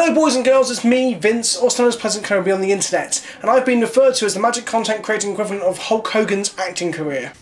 Hello boys and girls, it's me, Vince, also known as Pleasant Kenobi on the internet, and I've been referred to as the magic content creating equivalent of Hulk Hogan's acting career.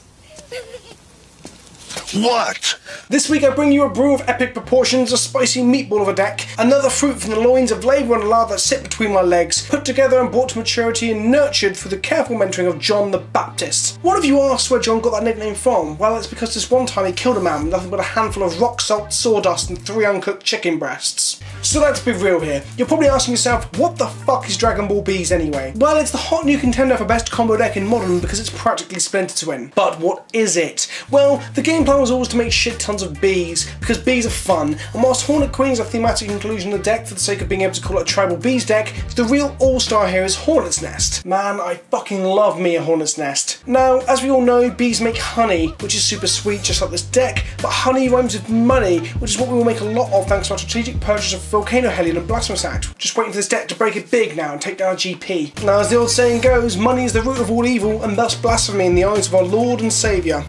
What? This week I bring you a brew of epic proportions, a spicy meatball of a deck, another fruit from the loins of labour and love that sit between my legs, put together and brought to maturity and nurtured through the careful mentoring of John the Baptist. One of you asked where John got that nickname from. Well, it's because this one time he killed a man with nothing but a handful of rock salt, sawdust, and three uncooked chicken breasts. So let's be real here. You're probably asking yourself, what the fuck is Dragon Ball Bees anyway? Well, it's the hot new contender for best combo deck in Modern because it's practically Splinter Twin. But what is it? Well, the game plan was always to make shit tons of bees, because bees are fun, and whilst Hornet Queen is a thematic inclusion in the deck for the sake of being able to call it a tribal bees deck, the real all-star here is Hornet's Nest. Man, I fucking love me a Hornet's Nest. Now, as we all know, bees make honey, which is super sweet just like this deck, but honey rhymes with money, which is what we will make a lot of thanks to our strategic purchase of Volcano Hellion and Blasphemous Act. Just waiting for this deck to break it big now and take down GP. Now, as the old saying goes, money is the root of all evil, and thus blasphemy in the eyes of our Lord and Saviour.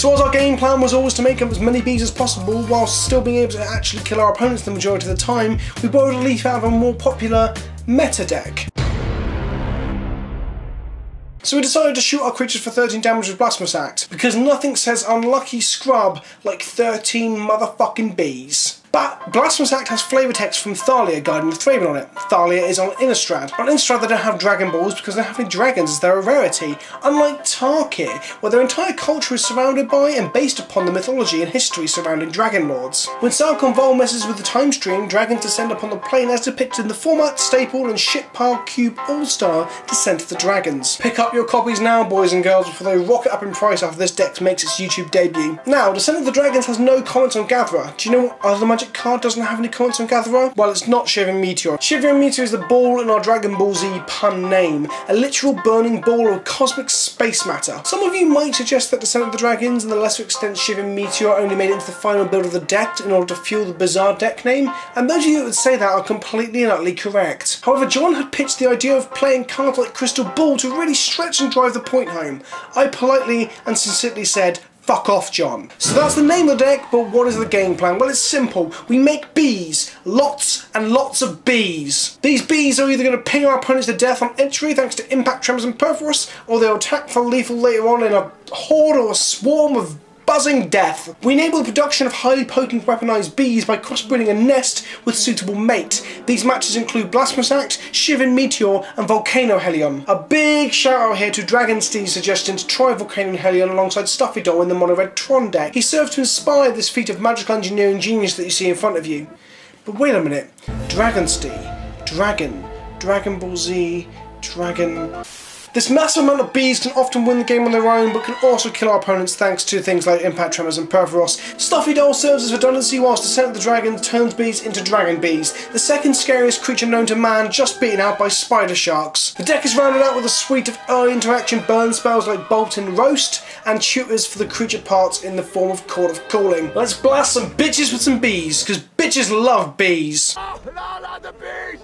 So as our game plan was always to make up as many bees as possible whilst still being able to actually kill our opponents the majority of the time, we borrowed a leaf out of a more popular meta deck. So we decided to shoot our creatures for 13 damage with Blasphemous Act, because nothing says unlucky scrub like 13 motherfucking bees. But Blasphemous Act has flavour text from Thalia Guardian of Thraben on it. Thalia is on Innistrad. On Innistrad they don't have Dragon Balls because they don't have any dragons as they're a rarity, unlike Tarkir, where their entire culture is surrounded by and based upon the mythology and history surrounding Dragon Lords. When Sarkhan Vol messes with the time stream, dragons descend upon the plane as depicted in the format, staple and ship pile cube all-star Descent of the Dragons. Pick up your copies now boys and girls before they rocket up in price after this deck makes its YouTube debut. Now, Descent of the Dragons has no comments on Gatherer. Do you know what other magic card doesn't have any comments on Gatherer? Well, it's not Shivering Meteor. Shivering Meteor is the ball in our Dragon Ball Z pun name, a literal burning ball of cosmic space matter. Some of you might suggest that Descent of the Dragons and the lesser extent Shivering Meteor only made it into the final build of the deck in order to fuel the bizarre deck name, and those of you that would say that are completely and utterly correct. However, John had pitched the idea of playing cards like Crystal Ball to really stretch and drive the point home. I politely and sincerely said, Fuck off, John. So that's the name of the deck, but what is the game plan? Well, it's simple. We make bees. Lots and lots of bees. These bees are either going to ping our opponents to death on entry thanks to impact, tremors and Purphoros, or they'll attack for lethal later on in a horde or a swarm of buzzing death. We enable the production of highly potent weaponized bees by crossbreeding a nest with suitable mate. These matches include Blasphemous Shivering Meteor, and Volcano Hellion. A big shout out here to Dragonsteed's suggestion to try Volcano Hellion alongside Stuffy Doll in the Mono Red Tron deck. He served to inspire this feat of magical engineering genius that you see in front of you. But wait a minute, Dragonsteed, Dragon, Dragon Ball Z, Dragon... This massive amount of bees can often win the game on their own, but can also kill our opponents thanks to things like Impact Tremors and Purphoros. Stuffy Doll serves as redundancy whilst Descent of the Dragon turns bees into dragon bees, the second scariest creature known to man just beaten out by spider sharks. The deck is rounded out with a suite of early interaction burn spells like Bolt and Roast, and tutors for the creature parts in the form of Chord of Calling. Let's blast some bitches with some bees, because bitches love bees! Oh, no, not the bees!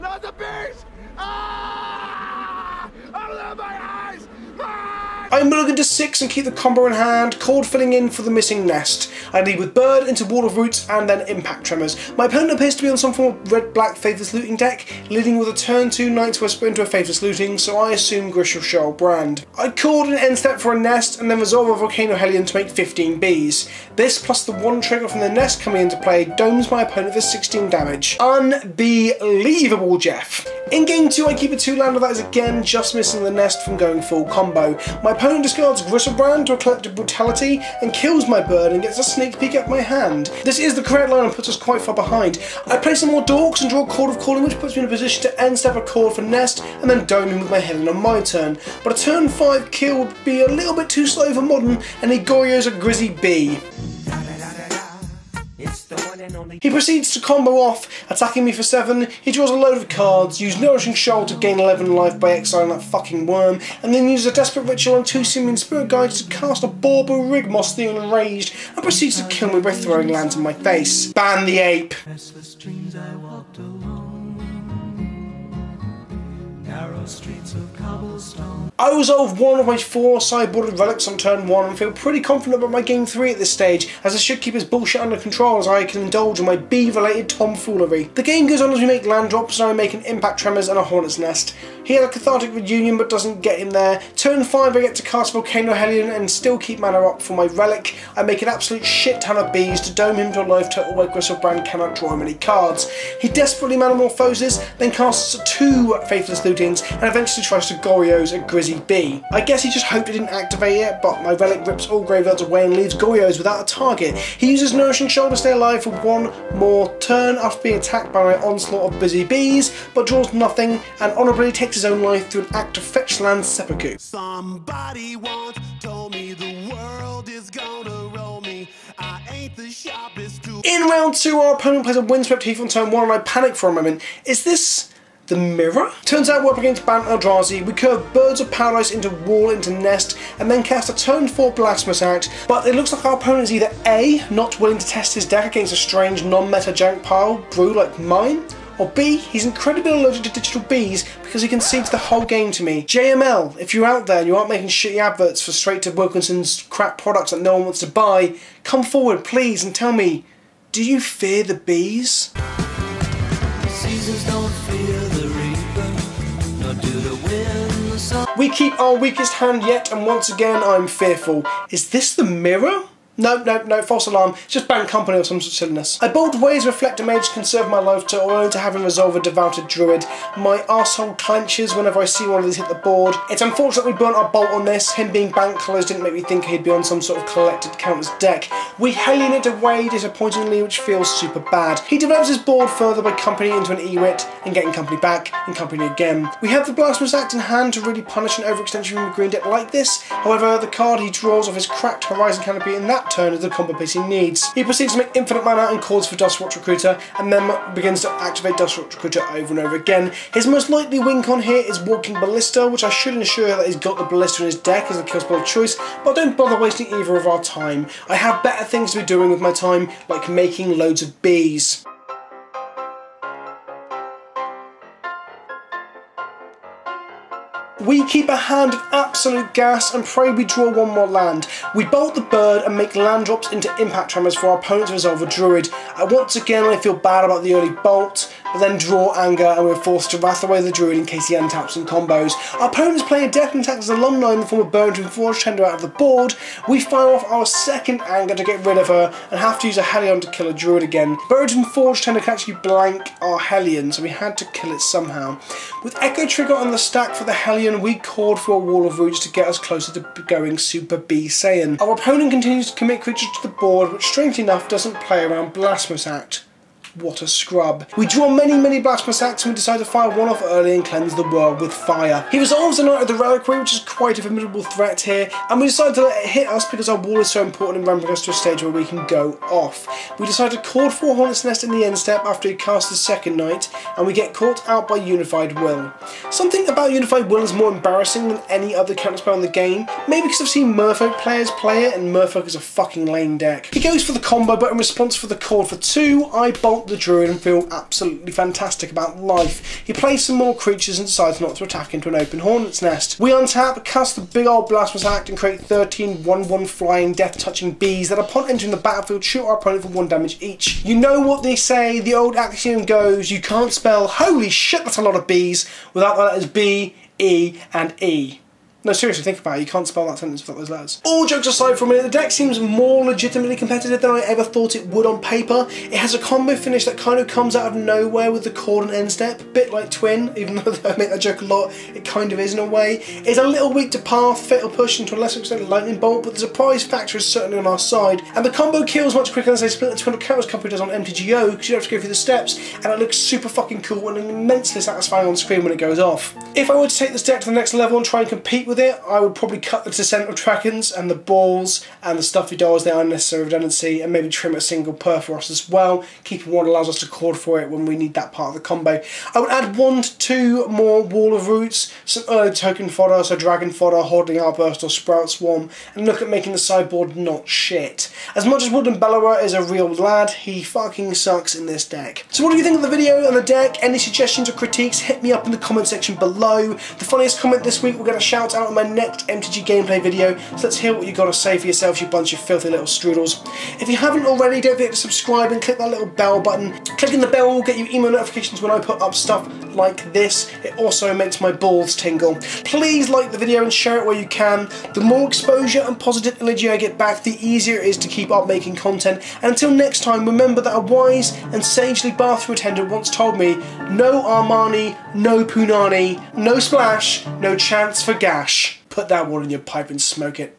Not the bees! Ah! Out of my eyes! I'm looking to six and keep the combo in hand, Chord filling in for the missing nest. I lead with Bird into Wall of Roots and then Impact Tremors. My opponent appears to be on some form of red-black Faithless Looting deck, leading with a turn 2 Night's Whisper into a Faithless Looting, so I assume Grishoalbrand. I called an end step for a nest and then resolve a Volcano Hellion to make 15 bees. This plus the one trigger from the nest coming into play domes my opponent for 16 damage. Unbelievable, Jeff. In game 2 I keep a 2 lander that is again just missing the nest from going full combo. My opponent discards Griselbrand to a collective brutality and kills my bird and gets a sneak peek at my hand. This is the correct line and puts us quite far behind. I play some more dorks and draw a Chord of Calling which puts me in a position to end step a Chord for nest and then dome him with my Hellion on my turn. But a turn 5 kill would be a little bit too slow for modern and he Goryo's a Grizzy B. He proceeds to combo off, attacking me for 7, he draws a load of cards, uses Nourishing Shoal to gain 11 life by exiling that fucking worm, and then uses a Desperate Ritual and two Simian Spirit Guides to cast a Borborygmos the Enraged, and proceeds to kill me by throwing lands in my face. Ban the ape! I. I resolve one of my four sideboarded relics on turn one and feel pretty confident about my game three at this stage, as I should keep his bullshit under control as I can indulge in my bee-related tomfoolery. The game goes on as we make land drops and I make an impact tremors and a hornet's nest. He had a cathartic reunion but doesn't get him there. Turn 5 I get to cast Volcano Hellion and still keep mana up for my relic. I make an absolute shit ton of bees to dome him to a life total where Griselbrand cannot draw him any cards. He desperately Manamorphoses, then casts two Faithless Lootings and eventually tries to Goryo's a Grizzy Bee. I guess he just hoped it didn't activate it, but my relic rips all graveyards away and leaves Goryo's without a target. He uses Nourishing Shoal to stay alive for one more turn after being attacked by my onslaught of busy bees, but draws nothing and honourably takes his own life through an act of fetch land seppuku. Somebody once told me the world is gonna roll me. I ain't the sharpest tool. In round two, our opponent plays a Windswept Heath on turn one, and I panic for a moment. Is this the mirror? Turns out we're up against Bant Eldrazi. We curve Birds of Paradise into Wall into Nest, and then cast a turn four Blasphemous Act. But it looks like our opponent is either A, not willing to test his deck against a strange non-meta jank pile brew like mine, or B, he's incredibly allergic to digital bees because he concedes the whole game to me. JML, if you're out there and you aren't making shitty adverts for straight to Wilkinson's crap products that no one wants to buy, come forward please and tell me, do you fear the bees? We keep our weakest hand yet, and once again I'm fearful. Is this the mirror? No, no, no, false alarm. It's just Bant Company or some such silliness. I bowled Ways Reflector Mage to conserve my life to only to have him resolve a Devoted Druid. My arsehole clenches whenever I see one of these hit the board. It's unfortunate we burnt our bolt on this. Him being Bant colours didn't make me think he'd be on some sort of collected counters deck. We it away disappointingly, which feels super bad. He develops his board further by company into an Ewit and getting company back and company again. We have the Blasphemous Act in hand to really punish an overextension from a green deck like this. However, the card he draws off his cracked Horizon Canopy in that turn is the combo piece he needs. He proceeds to make infinite mana and calls for Duskwatch Recruiter, and then begins to activate Duskwatch Recruiter over and over again. His most likely win con here is Walking Ballista, which I should ensure that he's got the Ballista in his deck as a kill spell of choice, but don't bother wasting either of our time. I have better things to be doing with my time, like making loads of bees. We keep a hand of absolute gas and pray we draw one more land. We bolt the bird and make land drops into impact tremors for our opponent to resolve a druid. Uh, once again I feel bad about the early bolt, but then draw anger and we're forced to wrath away the druid in case he untaps and combos. Our opponent is playing a Death and Taxes alumni in the form of Burrenton Forge-Tender out of the board. We fire off our second anger to get rid of her and have to use a Hellion to kill a druid again. Burrenton Forge-Tender can actually blank our Hellion, so we had to kill it somehow. With Echo Trigger on the stack for the We called for a wall of roots to get us closer to going Super B Saiyan. Our opponent continues to commit creatures to the board, which strangely enough doesn't play around Blasphemous Act. What a scrub. We draw many, many Blasphemous Acts and we decide to fire one off early and cleanse the world with fire. He resolves the Knight of the Reliquary, which is quite a formidable threat here, and we decide to let it hit us because our wall is so important in ramping us to a stage where we can go off. We decide to call for Hornet's Nest in the end step after he casts his second Knight, and we get caught out by Unified Will. Something about Unified Will is more embarrassing than any other counterspell in the game, maybe because I've seen Merfolk players play it, and Merfolk is a fucking lame deck. He goes for the combo, but in response for the call for two, I bolt the druid and feel absolutely fantastic about life. He plays some more creatures and decides not to attack into an open hornet's nest. We untap, cast the big old blasphemous act and create 13 1-1 flying death touching bees that upon entering the battlefield shoot our opponent for 1 damage each. You know what they say, the old axiom goes, you can't spell holy shit that's a lot of bees without the letters B, E and E. No, seriously, think about it. You can't spell that sentence without those letters. All jokes aside for a minute, the deck seems more legitimately competitive than I ever thought it would on paper. It has a combo finish that kind of comes out of nowhere with the chord and end step, bit like Twin, even though I make that joke a lot, it kind of is in a way. It's a little weak to Path, Fatal Push, and to a lesser extent Lightning Bolt, but the surprise factor is certainly on our side. And the combo kills much quicker than say Split the Twin Chaos Company does on MTGO, because you don't have to go through the steps, and it looks super fucking cool and immensely satisfying on screen when it goes off. If I were to take this deck to the next level and try and compete with with it, I would probably cut the central Dragons and the balls and the stuffy dolls, the unnecessary redundancy, and maybe trim a single Purphoros as well, keeping what allows us to cord for it when we need that part of the combo. I would add one to two more Wall of Roots, some early token fodder, so Dragon fodder, Hordeling Outburst or Sprout Swarm, and look at making the sideboard not shit. As much as Woodland Bellower is a real lad, he fucking sucks in this deck. So what do you think of the video and the deck? Any suggestions or critiques? Hit me up in the comment section below. The funniest comment this week will get a shout out in my next MTG gameplay video, so let's hear what you've got to say for yourselves, you bunch of filthy little strudels. If you haven't already, don't forget to subscribe and click that little bell button. Clicking the bell will get you email notifications when I put up stuff like this. It also makes my balls tingle. Please like the video and share it where you can. The more exposure and positive energy I get back, the easier it is to keep up making content. And until next time, remember that a wise and sagely bathroom attendant once told me, no Armani, no Punani, no splash, no chance for gash. Put that one in your pipe and smoke it.